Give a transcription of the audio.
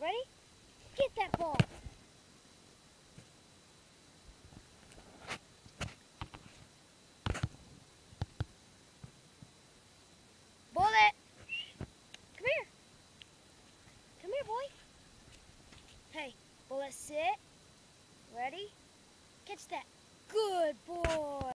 Ready? Get that ball. Bullet. Come here. Come here, boy. Hey, Bullet, sit. Ready? Catch that. Good boy.